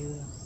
chưa